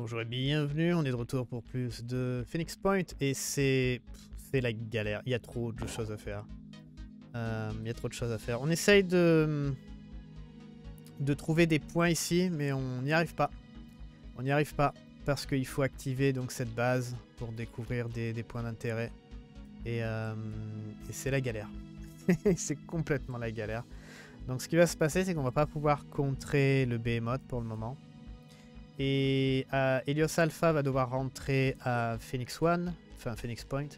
Bonjour et bienvenue, on est de retour pour plus de Phoenix Point et c'est c'est la galère, il y a trop de choses à faire. Euh, il y a trop de choses à faire. On essaye de, de trouver des points ici, mais on n'y arrive pas. On n'y arrive pas parce qu'il faut activer donc cette base pour découvrir des, des points d'intérêt. Et, euh, c'est la galère. c'est complètement la galère. Donc ce qui va se passer, c'est qu'on va pas pouvoir contrer le Behemoth pour le moment. Et euh, Helios Alpha va devoir rentrer à Phoenix One, enfin Phoenix Point.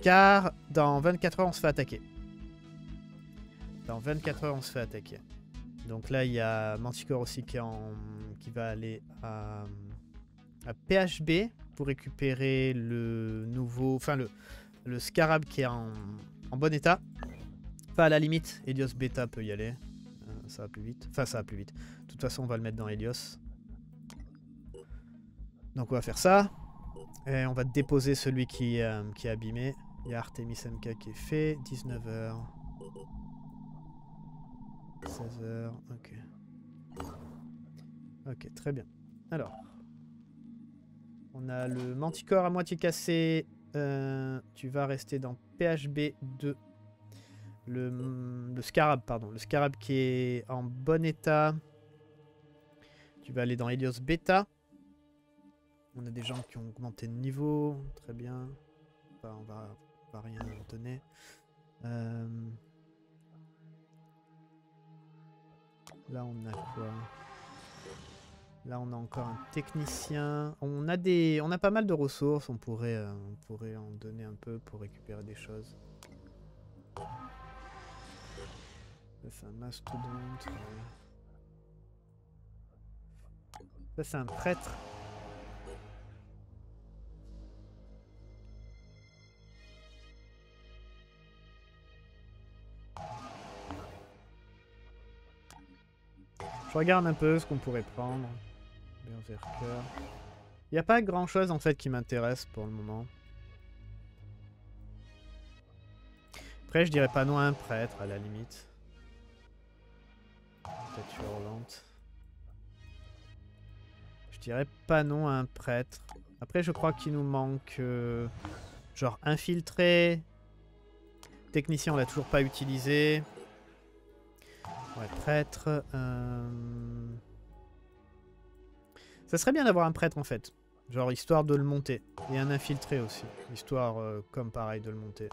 Car dans 24 heures, on se fait attaquer. Dans 24 heures, on se fait attaquer. Donc là, il y a Manticore aussi qui, en... qui va aller à... PHB pour récupérer le nouveau... Enfin, le, Scarab qui est en, en bon état. Enfin, à la limite, Helios Beta peut y aller. Euh, ça va plus vite. Enfin, ça va plus vite. De toute façon, on va le mettre dans Helios. Donc on va faire ça. Et on va déposer celui qui, euh, qui est abîmé. Il y a Artemis MK qui est fait. 19h. 16h. Ok. Ok, très bien. Alors. On a le manticore à moitié cassé. Euh, tu vas rester dans PHB 2. Le, le scarab, pardon. Le scarab qui est en bon état. Tu vas aller dans Helios Beta. On a des gens qui ont augmenté de niveau. Très bien. On, va, rien donner. Euh... Là, on a quoi? Là, on a encore un technicien. On a des, on a pas mal de ressources. On pourrait, euh, on pourrait en donner un peu pour récupérer des choses. C'est un mastodonte. Ça, c'est un prêtre. Je regarde un peu ce qu'on pourrait prendre. Il n'y a pas grand chose en fait qui m'intéresse pour le moment. Après, je dirais pas non à un prêtre à la limite. Statue hurlante. Je dirais pas non à un prêtre. Après, je crois qu'il nous manque euh, genre infiltré. Technicien, on l'a toujours pas utilisé. Prêtre. Euh... Ça serait bien d'avoir un prêtre en fait. Genre histoire de le monter. Et un infiltré aussi. Histoire euh, comme pareil de le monter.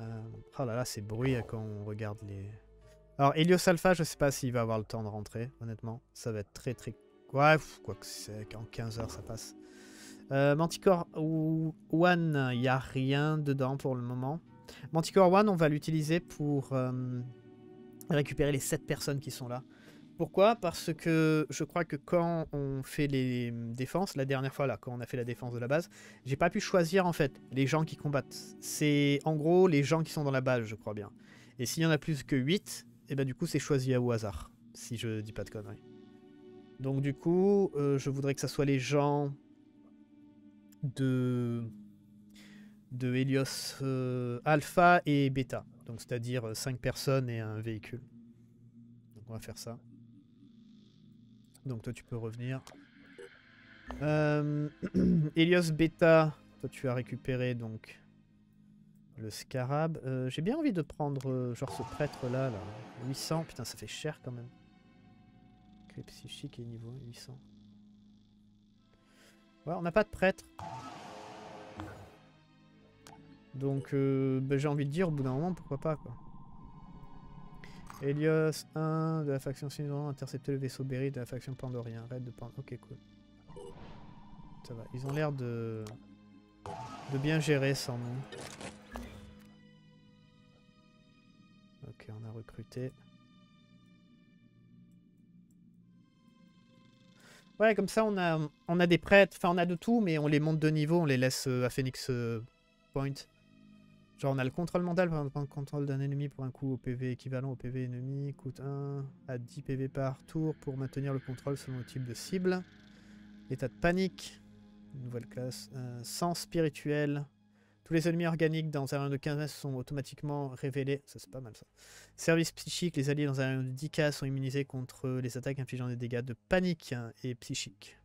Euh... Oh là là, c'est bruit quand on regarde les... Alors Helios Alpha, je sais pas s'il va avoir le temps de rentrer, honnêtement. Ça va être très très... Ouais, quoi que c'est en 15 heures ça passe. Manticore One, il n'y a rien dedans pour le moment. Manticore One, on va l'utiliser pour... récupérer les 7 personnes qui sont là. Pourquoi? Parce que je crois que quand on fait les défenses, la dernière fois là, quand on a fait la défense de la base, j'ai pas pu choisir en fait les gens qui combattent. C'est en gros les gens qui sont dans la base, je crois bien. Et s'il y en a plus que 8, et ben du coup c'est choisi au hasard, si je dis pas de conneries. Donc du coup, euh, je voudrais que ça soit les gens de de Helios euh, Alpha et Beta. Donc c'est-à-dire 5 personnes et un véhicule. Donc on va faire ça. Donc toi tu peux revenir. Euh, Beta, toi tu as récupéré donc le scarab. Euh, J'ai bien envie de prendre euh, genre ce prêtre là, là. 800, putain ça fait cher quand même. Clé psychique et niveau 800. Ouais, on n'a pas de prêtre. Donc, euh, bah, j'ai envie de dire, au bout d'un moment, pourquoi pas, quoi. Helios 1 de la faction Syndrome, intercepter le vaisseau Berry de la faction Pandorien. Raid de Pandorien. Ok, cool. Ça va. Ils ont l'air de... de bien gérer sans nous. Ok, on a recruté. Ouais, comme ça, on a, on a des prêtres. Enfin, on a de tout, mais on les monte de niveau. On les laisse euh, à Phoenix euh, Point. Genre on a le contrôle mental pour prendre le contrôle d'un ennemi pour un coup au PV équivalent au PV ennemi, coûte 1 à 10 PV par tour pour maintenir le contrôle selon le type de cible. État de panique, nouvelle classe, euh, sens spirituel. Tous les ennemis organiques dans un rayon de 15 mètres sont automatiquement révélés, ça c'est pas mal ça. Service psychique, les alliés dans un rayon de 10 k sont immunisés contre les attaques infligeant des dégâts de panique et psychique.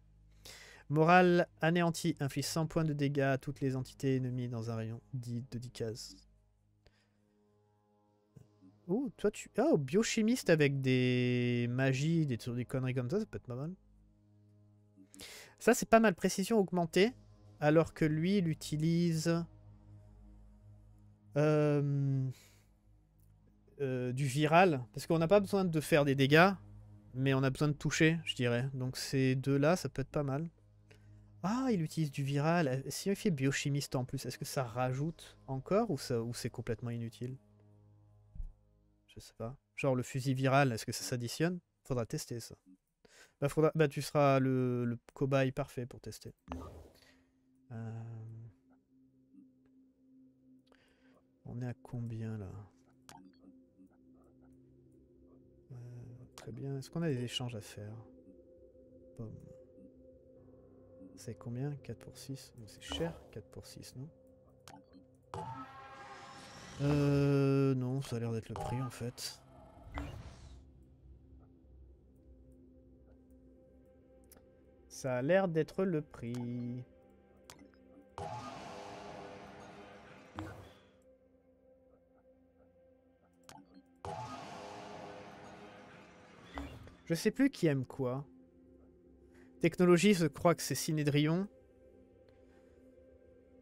Morale anéanti. Inflige 100 points de dégâts à toutes les entités ennemies dans un rayon dit de 10 cases. Oh, toi tu... Oh, biochimiste avec des magies, des, des conneries comme ça, ça peut être pas mal. Ça, c'est pas mal. Précision augmentée. Alors que lui, il utilise... Euh, euh, du viral. Parce qu'on n'a pas besoin de faire des dégâts. Mais on a besoin de toucher, je dirais. Donc ces deux-là, ça peut être pas mal. Ah, il utilise du viral. Si il fait biochimiste en plus, est-ce que ça rajoute encore ou, c'est complètement inutile? Je sais pas. Genre le fusil viral, est-ce que ça s'additionne? Faudra tester ça. Bah, bah tu seras le, le, cobaye parfait pour tester. Euh... On est à combien là? Euh, Très bien. Est-ce qu'on a des échanges à faire? C'est combien? 4 pour 6 C'est cher 4 pour 6, non? Euh... Non, ça a l'air d'être le prix en fait. Ça a l'air d'être le prix. Je sais plus qui aime quoi. Technologie, je crois que c'est Cinédrion.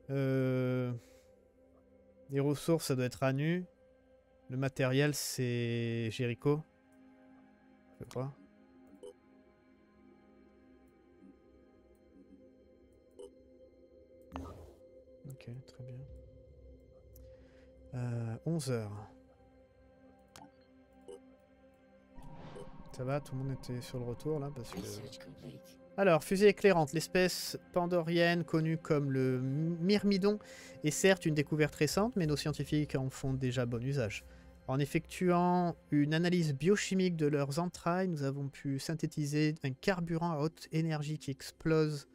Euh... Les ressources, ça doit être Anu. Le matériel, c'est Jericho. Je pas. Ok, très bien. Euh, 11 heures. Ça va, tout le monde était sur le retour là parce que... Alors, fusée éclairante, l'espèce pandorienne connue comme le myrmidon est certes une découverte récente, mais nos scientifiques en font déjà bon usage. En effectuant une analyse biochimique de leurs entrailles, nous avons pu synthétiser un carburant à haute énergie qui explose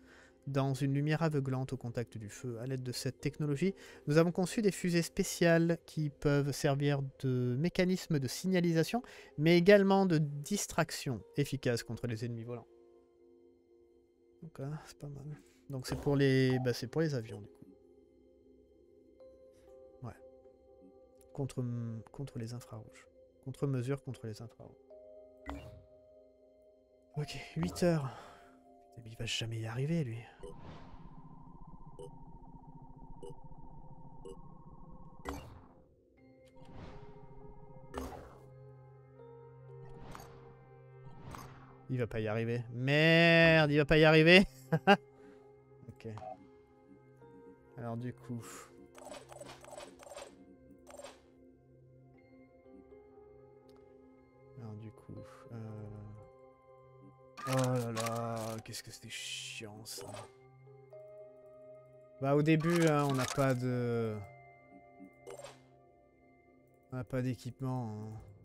dans une lumière aveuglante au contact du feu. À l'aide de cette technologie, nous avons conçu des fusées spéciales qui peuvent servir de mécanisme de signalisation, mais également de distraction efficace contre les ennemis volants. Donc là, c'est pas mal. Donc c'est pour les, bah, c'est pour les avions du coup. Ouais. Contre, contre les infrarouges. Contre mesure contre les infrarouges. Ok, 8 heures. Il va jamais y arriver, lui. Il va pas y arriver. Merde, il va pas y arriver. ok. Alors du coup... Alors du coup... Euh... Oh là là, qu'est-ce que c'était chiant ça. Bah au début, hein, on n'a pas de... On n'a pas d'équipement. Hein.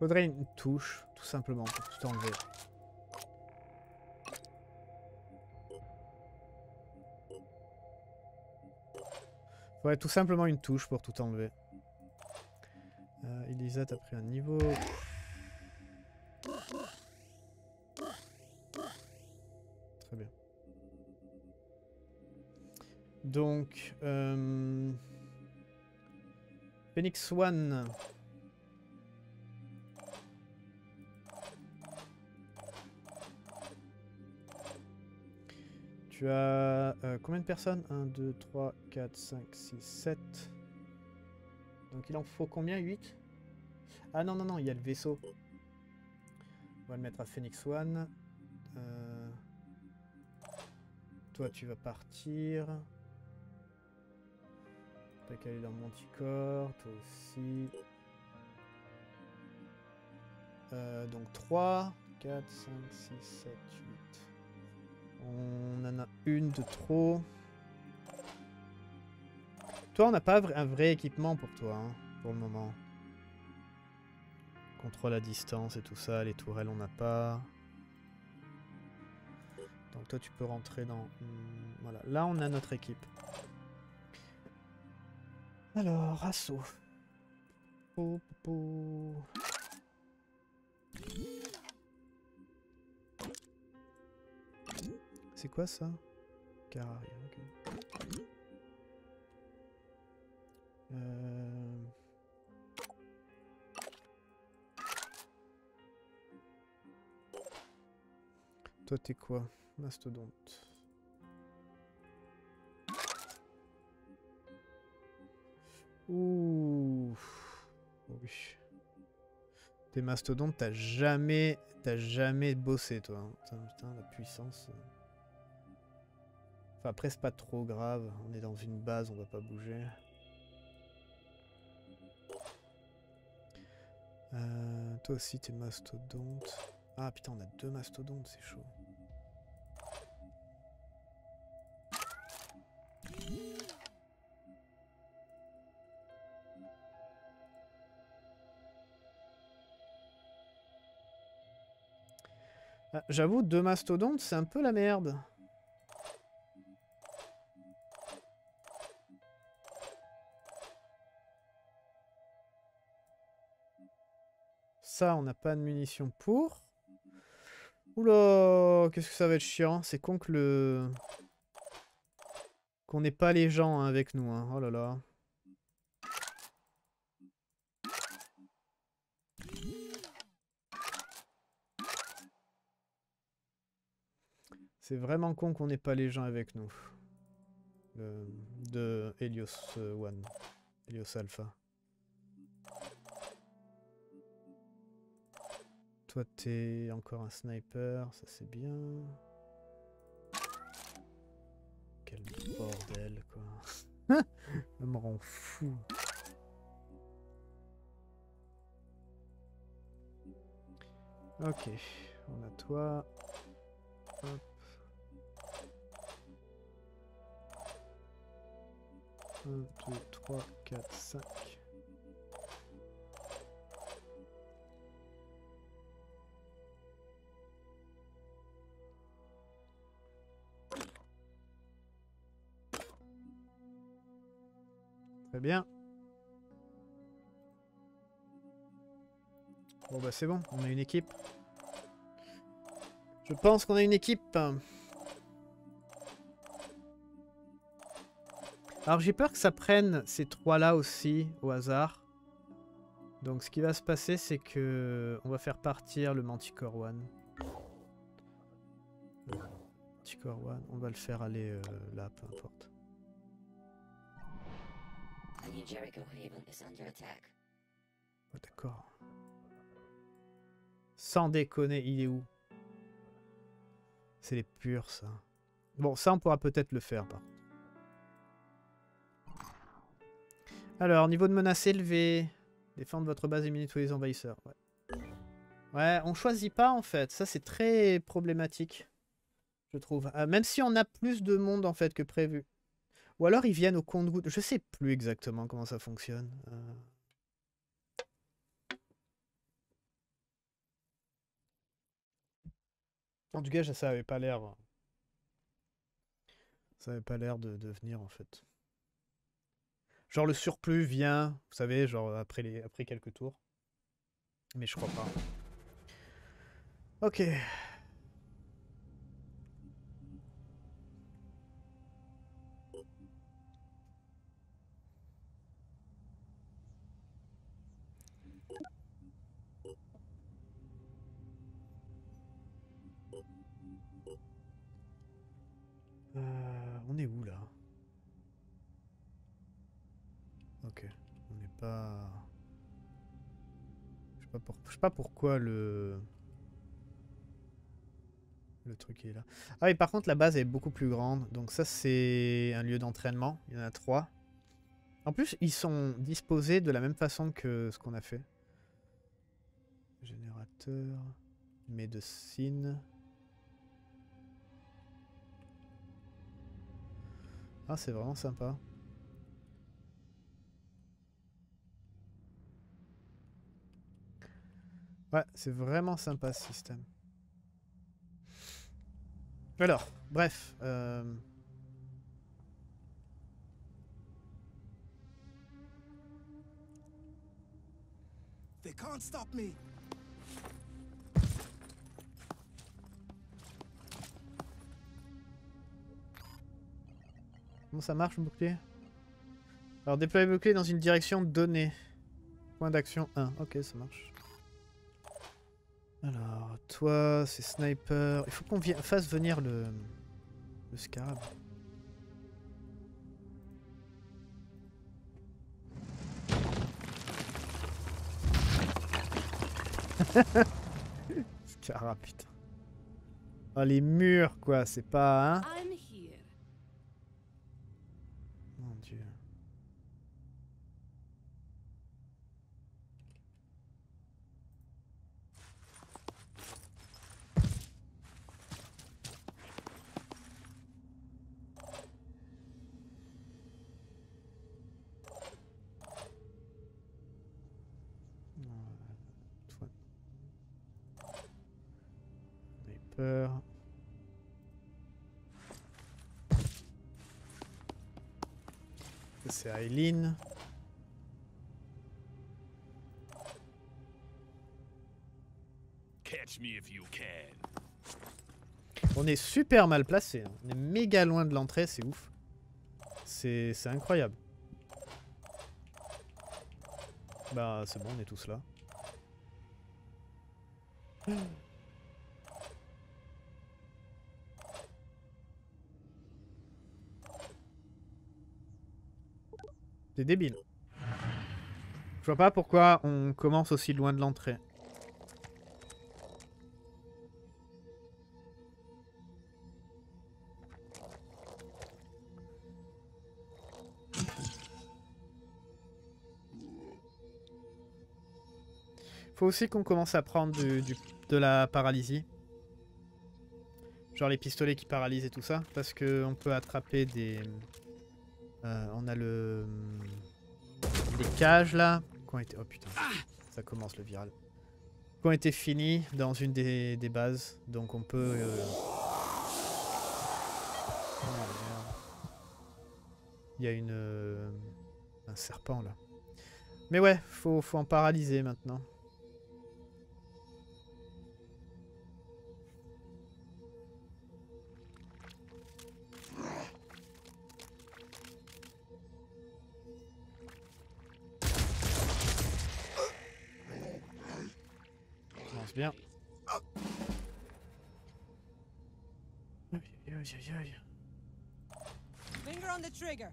Faudrait une touche, tout simplement, pour tout enlever. Ouais, tout simplement une touche pour tout enlever. Euh, Elisa, t'as pris un niveau. Très bien. Donc, euh... Phoenix One. Tu as euh, combien de personnes? 1, 2, 3, 4, 5, 6, 7. Donc il en faut combien? 8 Ah non, non, non, il y a le vaisseau. On va le mettre à Phoenix One. Euh... Toi, tu vas partir. T'as qu'à aller dans Monticor. Toi aussi. Euh, donc 3, 4, 5, 6, 7, 8. On en a une de trop. Toi, on n'a pas un vrai équipement pour toi, hein, pour le moment. Contrôle à distance et tout ça, les tourelles, on n'a pas. Donc toi, tu peux rentrer dans... Hmm, voilà, là, on a notre équipe. Alors, assaut. Po, C'est quoi ça? Carré, ok. Euh... Toi t'es quoi? Mastodonte. Ouh. Oh oui. T'es mastodonte, t'as jamais, t'as jamais bossé toi. hein. Putain, putain, la puissance. Enfin après c'est pas trop grave. On est dans une base, on va pas bouger. Euh, toi aussi t'es mastodonte. Ah putain on a deux mastodontes, c'est chaud. Ah, J'avoue, deux mastodontes, c'est un peu la merde. Ça, on n'a pas de munitions pour. Oula, qu'est-ce que ça va être chiant. C'est con que le... Qu'on n'ait pas les gens hein, avec nous. hein. Oh là là. C'est vraiment con qu'on n'ait pas les gens avec nous. Le- de Helios euh, One. Helios Alpha. Toi, t'es encore un sniper, ça c'est bien. Quel bordel, quoi. ça me rend fou. Ok, on a toi. Hop. Un, deux, trois, quatre, cinq. Bon bah c'est bon, on a une équipe. Je pense qu'on a une équipe. Alors j'ai peur que ça prenne ces trois-là aussi au hasard. Donc ce qui va se passer c'est que on va faire partir le Manticore One. Manticore One, on va le faire aller euh, là, peu importe. Oh, D'accord. Sans déconner, il est où? C'est les purs, ça. Bon, ça, on pourra peut-être le faire. Alors, niveau de menace élevé. Défendre votre base et tous les envahisseurs. Ouais. ouais, on choisit pas, en fait. Ça, c'est très problématique, je trouve. Euh, même si on a plus de monde, en fait, que prévu. Ou alors, ils viennent au compte-goutte. Je sais plus exactement comment ça fonctionne. Euh, En tout cas, ça avait pas l'air. Ça avait pas l'air de, de venir en fait. Genre le surplus vient, vous savez, genre après, les, après quelques tours. Mais je crois pas. Ok. Où là? Ok, on n'est pas. Je sais pas, pour- je sais pas pourquoi le. Le truc est là. Ah oui, par contre, la base est beaucoup plus grande. Donc, ça, c'est un lieu d'entraînement. Il y en a trois. En plus, ils sont disposés de la même façon que ce qu'on a fait. Générateur. Médecine. Ah, c'est vraiment sympa. Ouais, c'est vraiment sympa ce système. Alors, bref. Euh... Comment ça marche le bouclier? Alors déployer le bouclier dans une direction donnée. Point d'action 1. Ok, ça marche. Alors, toi, c'est sniper. Il faut qu'on fasse venir le, le scarab. scarab, putain. Oh, les murs, quoi, c'est pas... Hein I'm here. Mon dieu. Toi. Sniper. Ça, C'est Aileen. Catch me if you can. On est super mal placé. hein. On est méga loin de l'entrée, c'est ouf. C'est c'est incroyable. Bah c'est bon, on est tous là. Débile. Je vois pas pourquoi on commence aussi loin de l'entrée. Faut aussi qu'on commence à prendre de la paralysie. Genre les pistolets qui paralysent et tout ça. Parce que on peut attraper des... euh, on a le... Des cages là. Oh putain. Ça commence le viral. Qui ont été finis dans une des, bases. Donc on peut... euh, oh. Il y a une... euh, Un serpent là. Mais ouais, faut, faut en paralyser maintenant. Commence bien. Aïe, aïe, aïe, aïe. Finger on the trigger.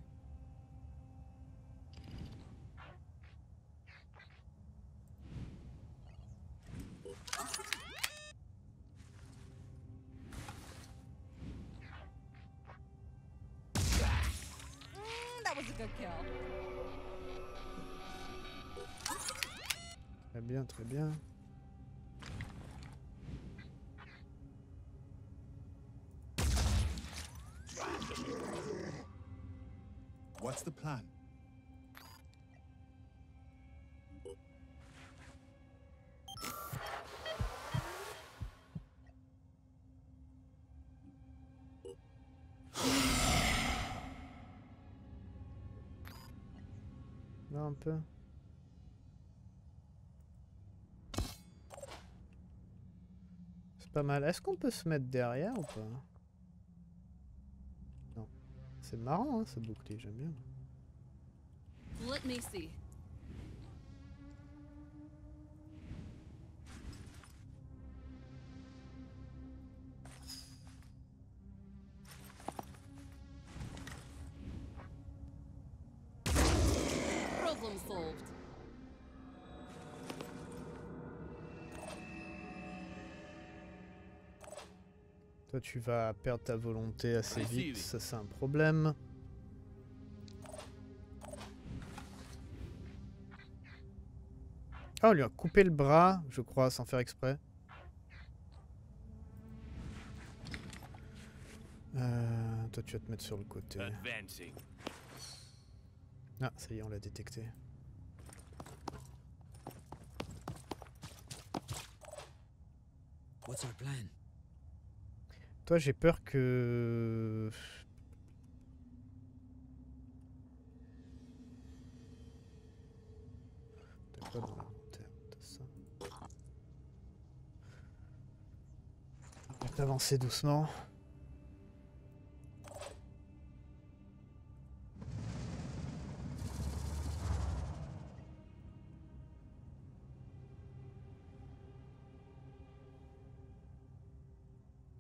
Mm, that was a good kill. Très bien, très bien. What's the plan? Un peu. C'est pas mal. Est-ce qu'on peut se mettre derrière ou pas? C'est marrant hein, ce bouclier, j'aime bien. Let me see. Tu vas perdre ta volonté assez vite, ça c'est un problème. Ah on lui a coupé le bras, je crois, sans faire exprès. Euh, toi tu vas te mettre sur le côté. Ah, ça y est, on l'a détecté. What's our plan? Toi, j'ai peur que... Avancer doucement.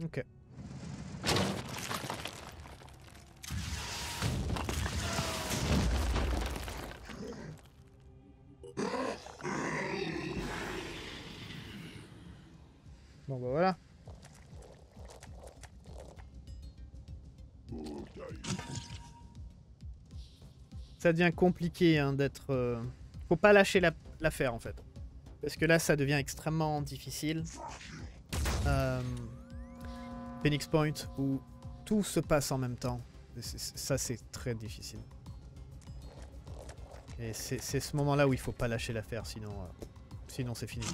Okay. Bah voilà. Ça devient compliqué hein, d'être... euh, Faut pas lâcher la- l'affaire en fait. Parce que là ça devient extrêmement difficile. Euh, Phoenix Point où tout se passe en même temps. Ça c'est très difficile. Et c'est c'est ce moment-là où il faut pas lâcher l'affaire, sinon, euh, sinon c'est fini.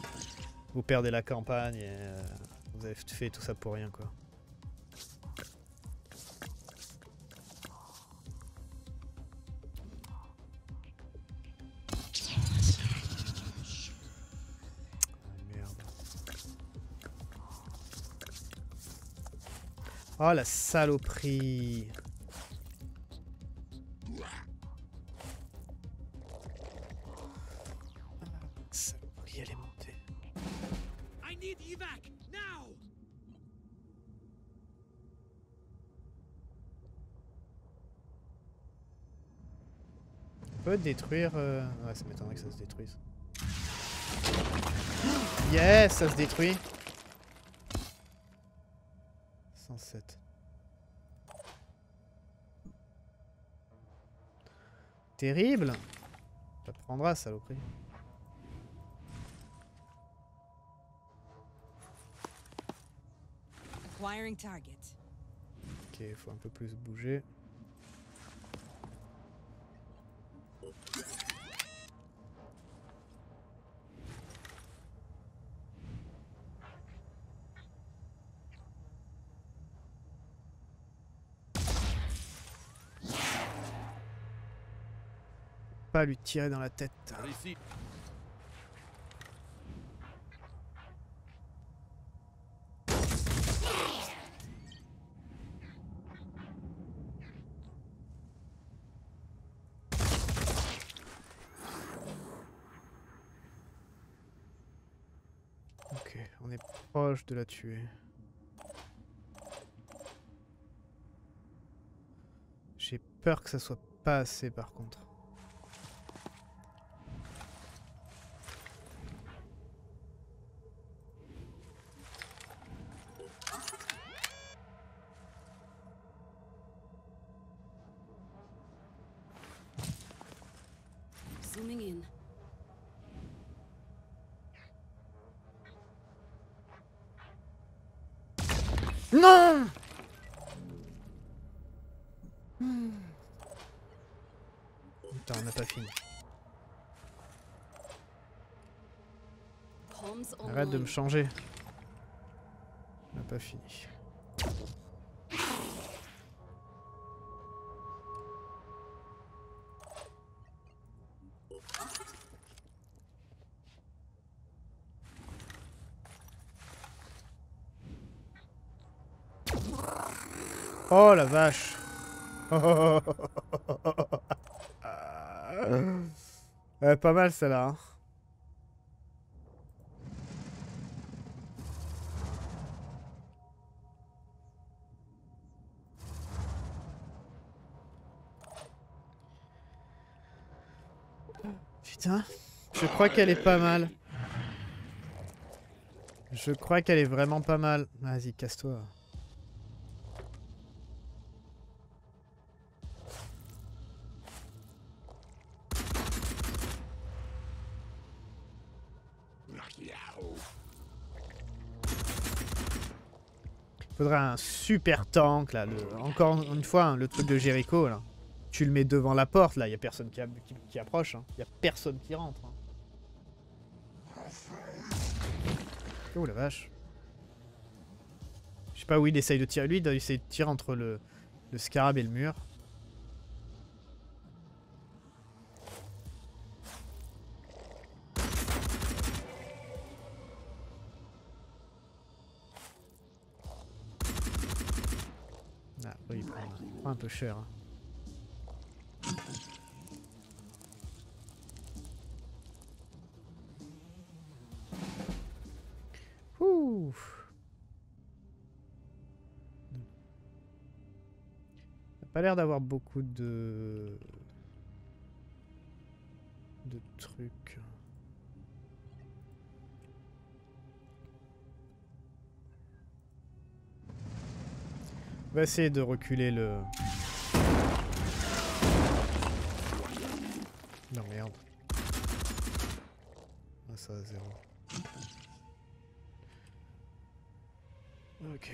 Vous perdez la campagne et euh, vous avez fait tout ça pour rien quoi. Ah. Oh la Saloperie, Détruire... euh, Ouais, ça m'étonnerait que ça se détruise. Yes, ça se détruit. 107. Terrible. Ça te prendra, saloperie. Ok, il faut un peu plus bouger. Pas lui tirer dans la tête. Ok, on est proche de la tuer. J'ai peur que ça soit pas assez par contre. Zooming in. Non Hmm. Putain, on n'a pas fini. Comms Arrête de me changer. On n'a pas fini. Oh la vache Euh, Pas mal celle-là. hein. Putain, je crois qu'elle est pas mal. Je crois qu'elle est vraiment pas mal. Vas-y, casse-toi. Faudrait un super tank là. Encore une fois, hein, le truc de Jericho là. Tu le mets devant la porte là, y a personne qui, approche. hein. Y a personne qui rentre. hein. Oh la vache. Je sais pas où il essaye de tirer. Lui, il doit essayer de tirer entre le, scarab et le mur. Oui, il prend, il prend un peu cher. hein. Pas l'air d'avoir beaucoup de... de trucs. On va essayer de reculer le... Non merde. Ah ça zéro. Ok.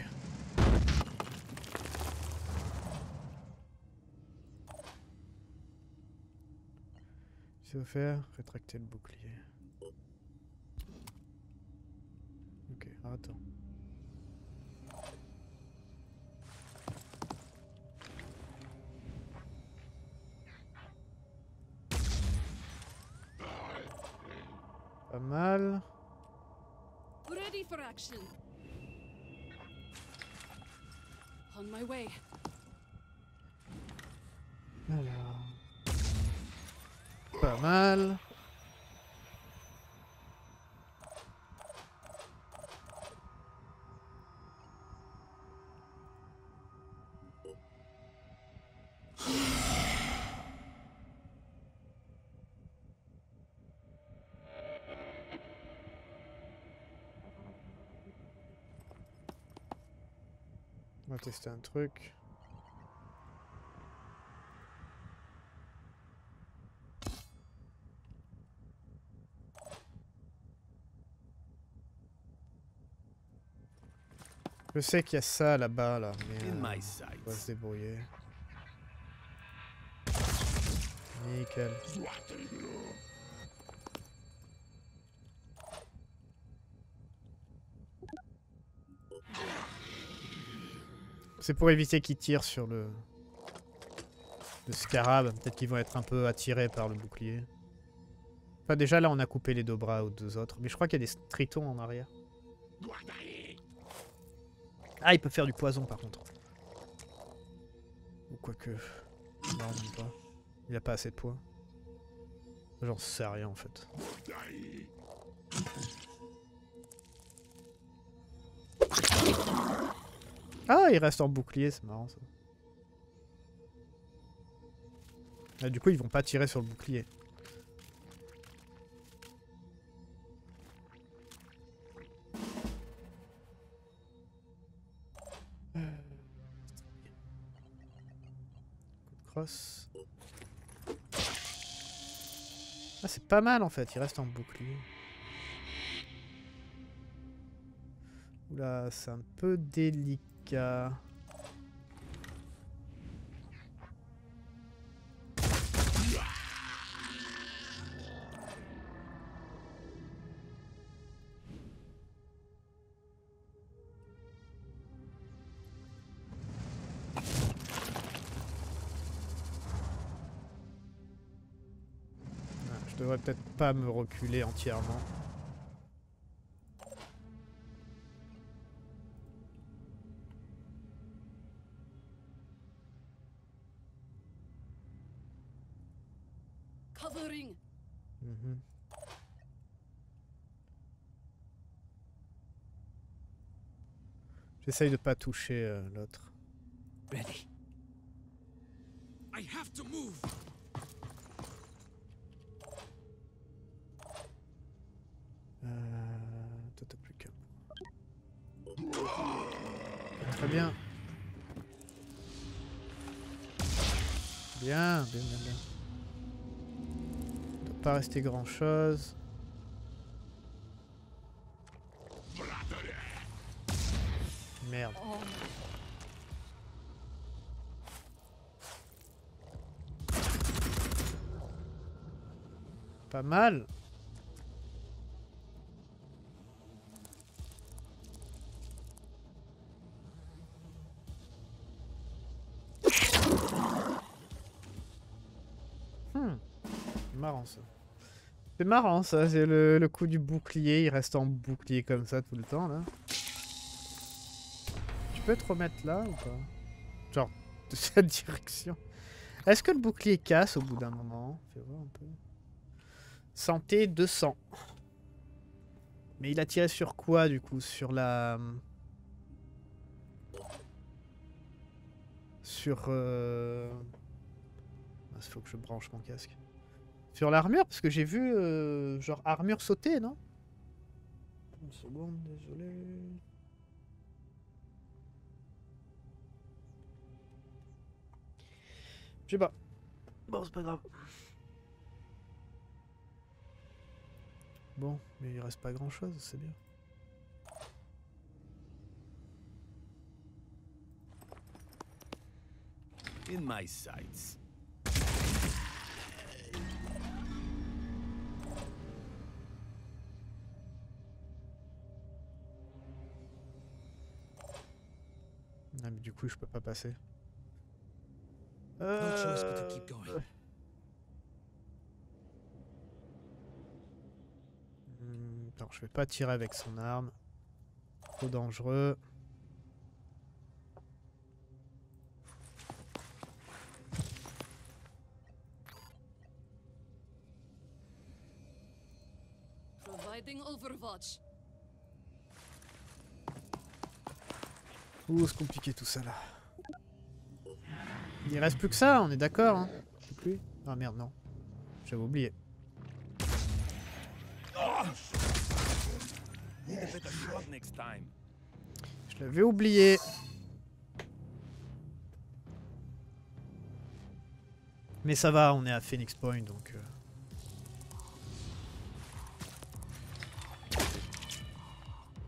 Va faire? Rétracter le bouclier. Ok, attends. Pas mal. Ready for action. On my way. Alors. Mal. On va tester un truc. Je sais qu'il y a ça là-bas, là, mais euh, on va se débrouiller. Nickel. C'est pour éviter qu'ils tirent sur le... Le scarab. Peut-être qu'ils vont être un peu attirés par le bouclier. Enfin déjà là on a coupé les deux bras aux deux autres. Mais je crois qu'il y a des tritons en arrière. Ah il peut faire du poison par contre. Ou quoique... Non même pas. Il a pas assez de poids. J'en sais rien en fait. Ah, il reste en bouclier, c'est marrant ça. Ah, du coup, ils vont pas tirer sur le bouclier. Ah, c'est pas mal en fait, il reste en bouclier. Oula, c'est un peu délicat. Peut-être pas me reculer entièrement. Covering. Mhm. J'essaye de pas toucher euh, l'autre. Ready. I have to move. Euh, toi, t'as plus qu'un. Très bien. Bien, bien, bien, bien. Pas rester grand chose. Merde. Pas mal. C'est marrant ça, c'est le, coup du bouclier, il reste en bouclier comme ça tout le temps là. Tu peux te remettre là ou pas? Genre de cette direction. Est-ce que le bouclier casse au bout d'un moment? Fais voir un. Santé 200. Mais il a tiré sur quoi du coup? Sur la... Sur... Euh... Il faut que je branche mon casque. Sur l'armure Parce que j'ai vu euh, genre armure sauter, non? Une seconde, désolé. Je sais pas. Bon, c'est pas grave. Bon, mais il reste pas grand chose, c'est bien. In my sights. Ah, mais du coup, je peux pas passer. Euh, going. Hmm, Non, je vais pas tirer avec son arme. Trop dangereux. Providing overwatch. Ouh, c'est compliqué tout ça là. Il reste plus que ça, on est d'accord. Hein plus Ah merde, non. J'avais oublié. Je l'avais oublié. Mais ça va, on est à Phoenix Point donc. euh.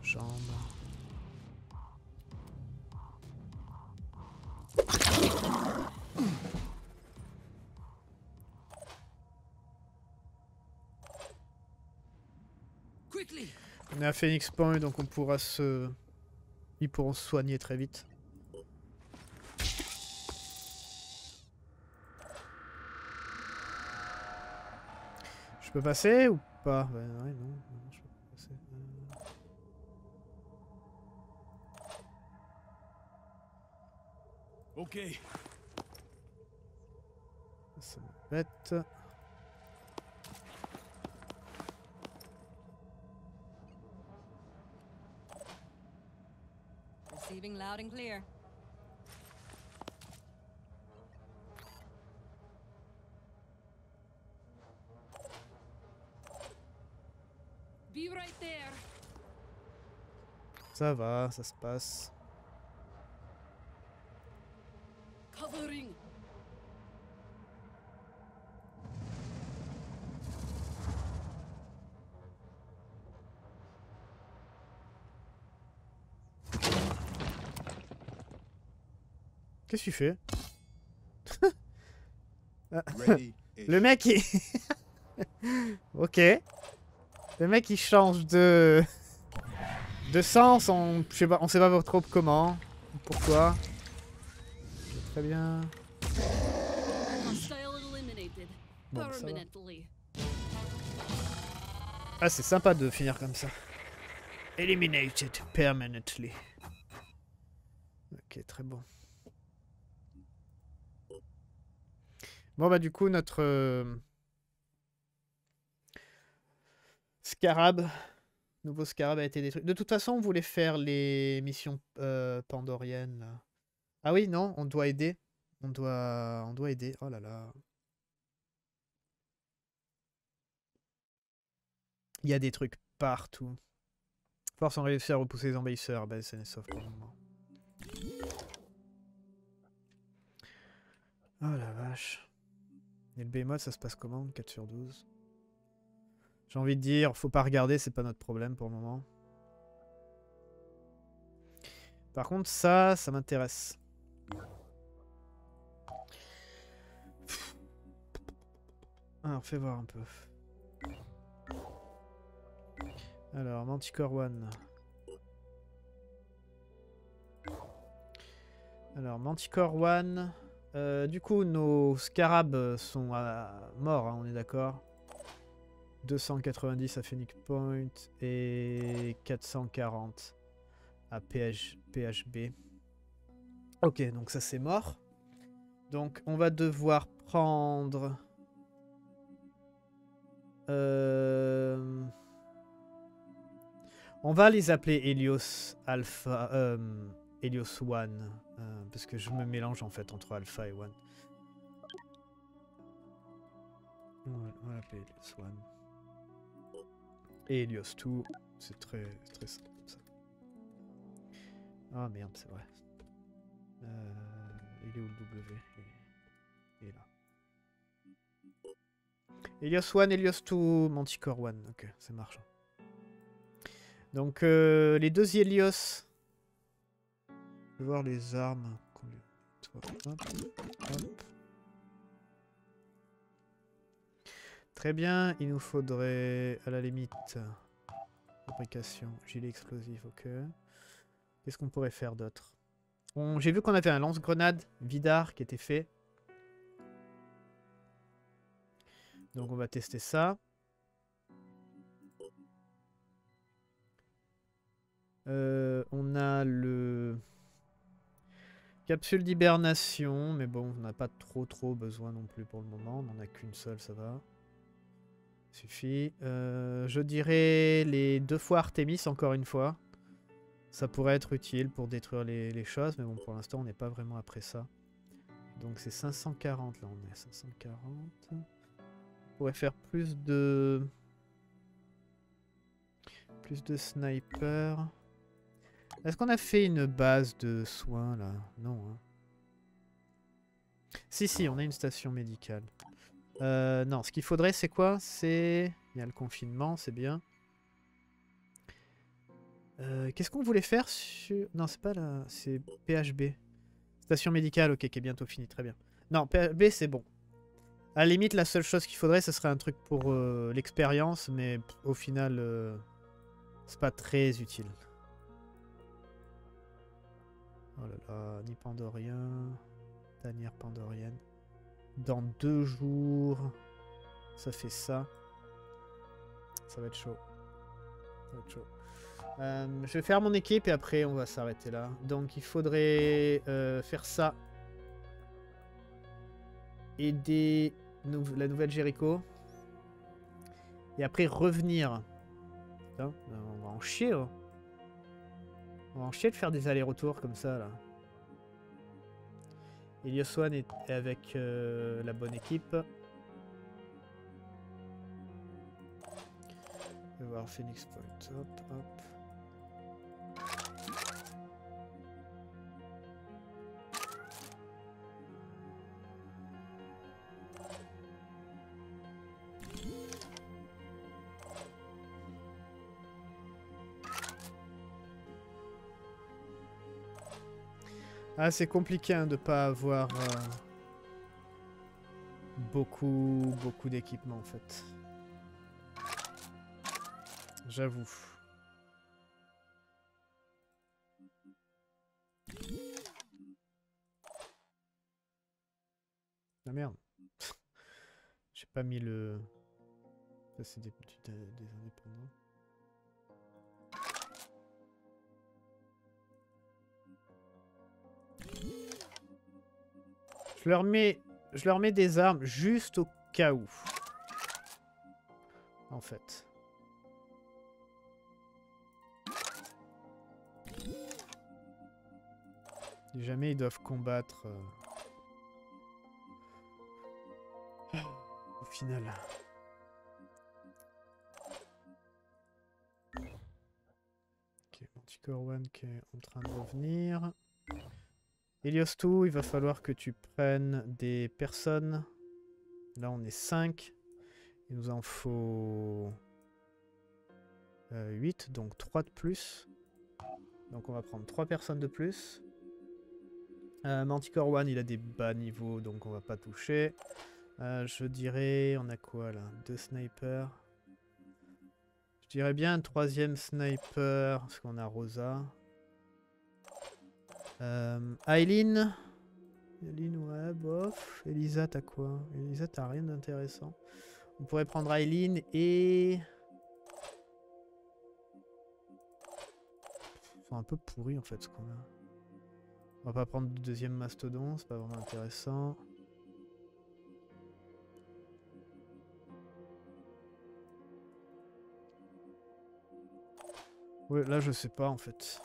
Chambre. On est à Phoenix Point donc on pourra se. Ils pourront se soigner très vite. Je peux passer ou pas? Ouais, ouais, non, non, je peux pas passer. Euh, Okay. Ça m'embête. Receiving loud and clear. Be right there. Ça va, ça se passe. Qu'est-ce que tu fais? Ish. Le mec il... ok. Le mec il change de... De sens, on, je sais pas, on sait pas trop comment. Pourquoi. Très bien. Bon, ça va. Ah c'est sympa de finir comme ça. Eliminated permanently. Ok, très bon. Bon bah du coup notre euh, scarab, nouveau scarab a été détruit. De toute façon on voulait faire les missions euh, pandoriennes. Ah oui non, on doit aider. On doit, on doit aider. Oh là là. Il y a des trucs partout. Force ont réussi à repousser les envahisseurs. Bah, c'est sauf pour le. Oh la vache. Et le bémol, ça se passe comment 4 sur 12 J'ai envie de dire, faut pas regarder, c'est pas notre problème pour le moment. Par contre, ça, ça m'intéresse. Alors, fais voir un peu. Alors, Manticore One. Alors, Manticore One. Euh, du coup, nos scarabs sont euh, morts, hein, on est d'accord 290 à Phoenix Point et 440 à PH, PHB. Ok, donc ça c'est mort. Donc on va devoir prendre... Euh, On va les appeler Helios Alpha... euh, Helios One. Euh, parce que je me mélange en fait entre Alpha et One. On va, l'appeler Helios One. Et Helios 2. C'est très, très simple ça. Ah merde, c'est vrai. Euh, il est où le W? Il est- là. Helios 1, Helios 2, Manticore 1. Ok, ça marche. Donc, euh, les deux Helios. Voir les armes. Très bien, il nous faudrait à la limite fabrication, gilet explosif, ok. Qu'est-ce qu'on pourrait faire d'autre? J'ai vu qu'on avait un lance-grenade Vidar qui était fait. Donc on va tester ça. Euh, on a le capsule d'hibernation, mais bon, on n'a pas trop trop besoin non plus pour le moment. On n'en a qu'une seule, ça va. Suffit. Euh, je dirais les deux fois Artemis encore une fois. Ça pourrait être utile pour détruire les, choses, mais bon, pour l'instant, on n'est pas vraiment après ça. Donc c'est 540, là, on est à 540. On pourrait faire plus de... Plus de snipers. Est-ce qu'on a fait une base de soins, là? Non, hein. Si, si, on a une station médicale. Euh, non, ce qu'il faudrait, c'est quoi? C'est... Il y a le confinement, c'est bien. Euh, Qu'est-ce qu'on voulait faire sur... Non, c'est pas là. C'est PHB. Station médicale, ok, qui est bientôt fini, très bien. Non, PHB, c'est bon. À la limite, la seule chose qu'il faudrait, ce serait un truc pour euh, l'expérience, mais au final, c'est pas très utile. Oh là là, ni Pandorien, tanière Pandorienne. Dans deux jours, ça fait ça. Ça va être chaud. Ça va être chaud. Euh, je vais faire mon équipe et après on va s'arrêter là. Donc il faudrait euh, faire ça. Aider la nouvelle Jericho. Et après revenir. Putain, on va en chier. hein. On va en chier de faire des allers-retours comme ça là. Elios One est avec euh, la bonne équipe. Je vais voir Phoenix Point. Hop, hop. Ah, c'est compliqué hein, de pas avoir euh, beaucoup, beaucoup d'équipements en fait. J'avoue. Ah merde. J'ai pas mis le... Ça c'est des, des- des indépendants. Je leur mets, je leur mets des armes juste au cas où. En fait. Jamais ils doivent combattre. euh, Au final. Ok, Manticore One qui est en train de revenir. Helios 2, il va falloir que tu prennes des personnes. Là, on est 5. Il nous en faut 8, donc 3 de plus. Donc on va prendre 3 personnes de plus. Euh, Manticore One, il a des bas niveaux, donc on va pas toucher. Euh, je dirais, on a quoi là? Deux snipers. Je dirais bien un troisième sniper, parce qu'on a Rosa. Euh, Aileen. Aileen, ouais, bof. Elisa, t'as quoi? Elisa, t'as rien d'intéressant. On pourrait prendre Aileen et... Ils sont un peu pourris en fait ce qu'on a. On va pas prendre de deuxième mastodon, c'est pas vraiment intéressant. Ouais, là je sais pas en fait.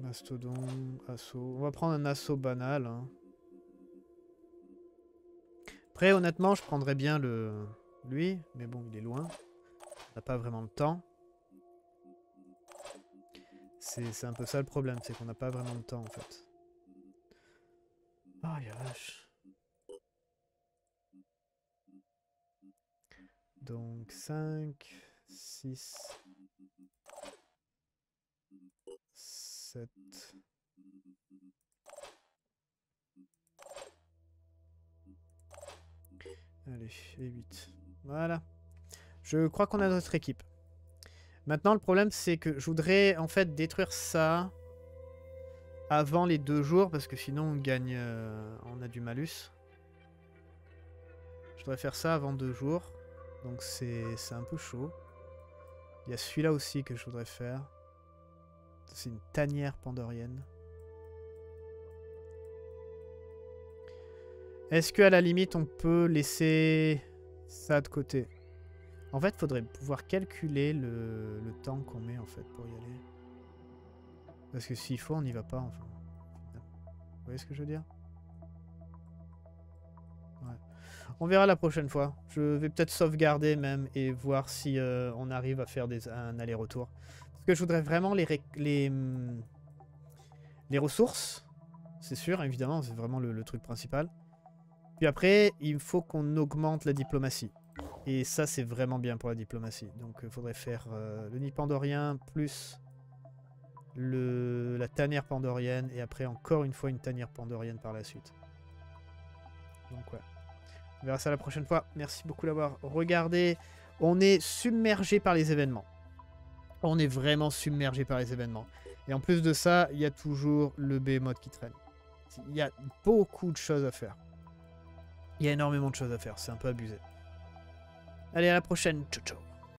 Mastodon, assaut. On va prendre un assaut banal. hein. Après, honnêtement, je prendrais bien le lui, mais bon, il est loin. On n'a pas vraiment le temps. C'est un peu ça le problème, c'est qu'on n'a pas vraiment le temps en fait. Ah, ya vache. Donc 5, 6, 7. Allez, et 8. Voilà. Je crois qu'on a notre équipe. Maintenant, le problème, c'est que je voudrais en fait détruire ça avant les deux jours, parce que sinon on gagne, euh, on a du malus. Je voudrais faire ça avant deux jours, donc c'est un peu chaud. Il y a celui-là aussi que je voudrais faire. C'est une tanière pandorienne. Est-ce que à la limite on peut laisser ça de côté? En fait, faudrait pouvoir calculer le, temps qu'on met en fait pour y aller. Parce que s'il faut, on n'y va pas enfin. Vous voyez ce que je veux dire? On verra la prochaine fois. Je vais peut-être sauvegarder même et voir si euh, on arrive à faire un aller-retour. Parce que je voudrais vraiment les, réc- les, ressources. C'est sûr, évidemment, c'est vraiment le, truc principal. Puis après, il faut qu'on augmente la diplomatie. Et ça, c'est vraiment bien pour la diplomatie. Donc, il faudrait faire euh, le nid pandorien plus le, la tanière pandorienne. Et après, encore une fois, une tanière pandorienne par la suite. Donc, ouais. On verra ça la prochaine fois. Merci beaucoup d'avoir regardé. On est submergé par les événements. On est vraiment submergé par les événements. Et en plus de ça, il y a toujours le B-mode qui traîne. Il y a beaucoup de choses à faire. Il y a énormément de choses à faire, c'est un peu abusé. Allez, à la prochaine. Ciao, ciao.